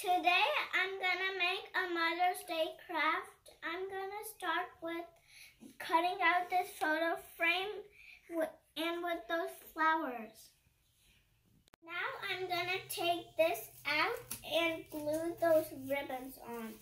Today I'm gonna make a Mother's Day craft. I'm gonna start with cutting out this photo frame and with those flowers. Now I'm gonna take this out and glue those ribbons on.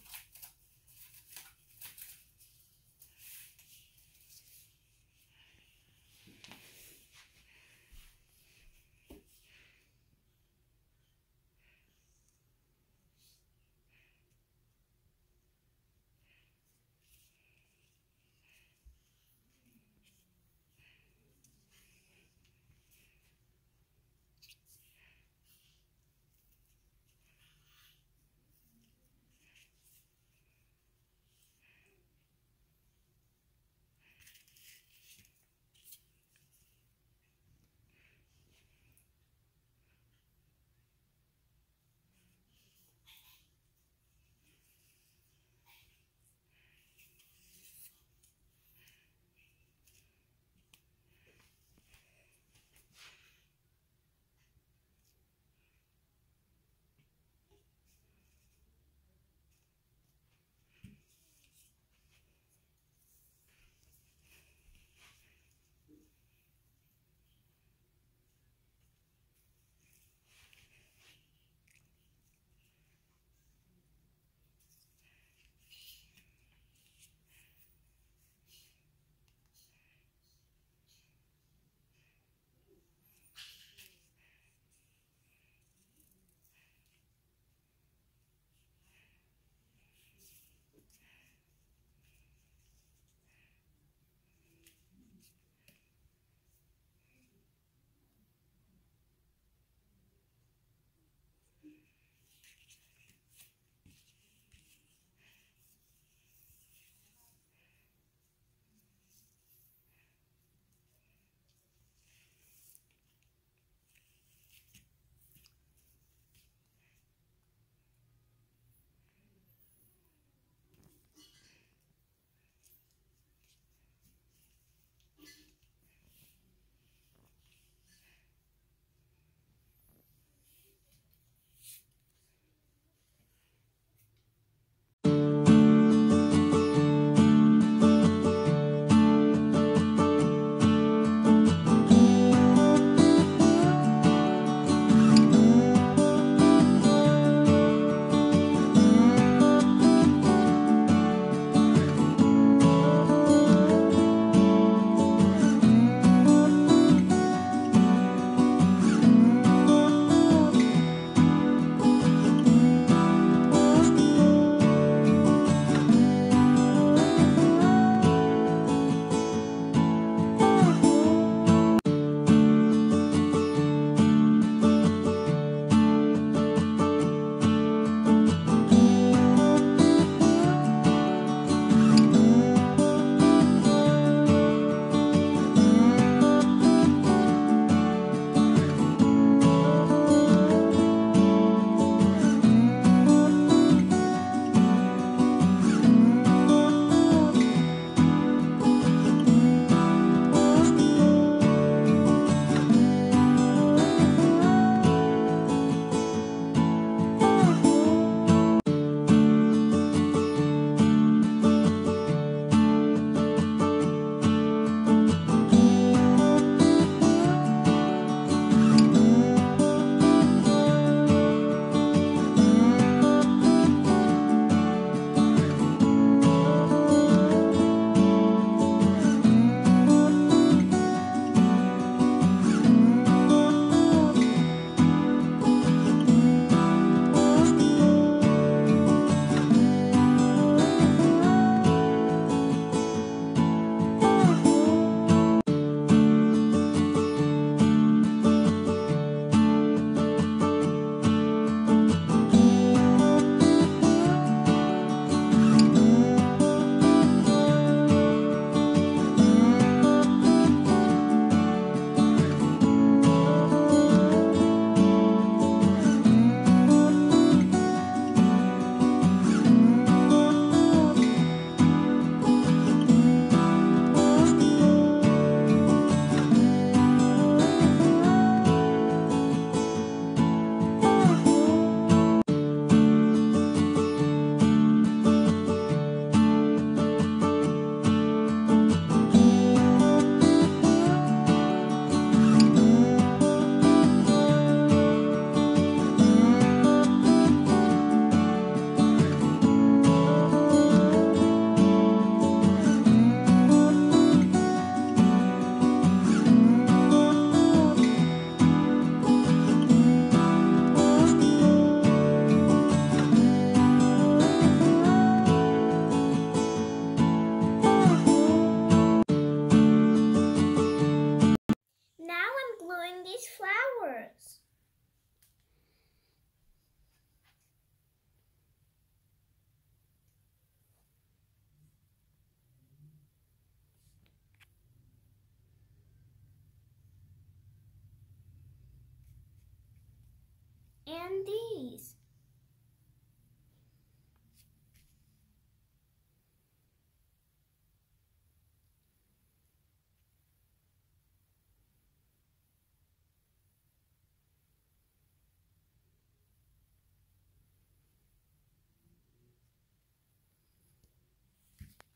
And these.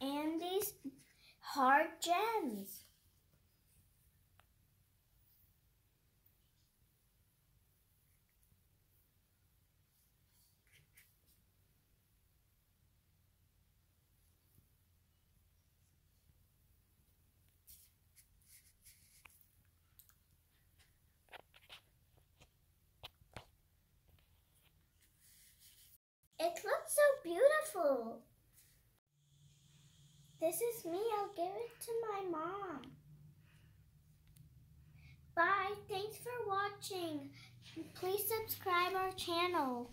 and these hard gems. It looks so beautiful. This is me. I'll give it to my mom. Bye. Thanks for watching. Please subscribe our channel.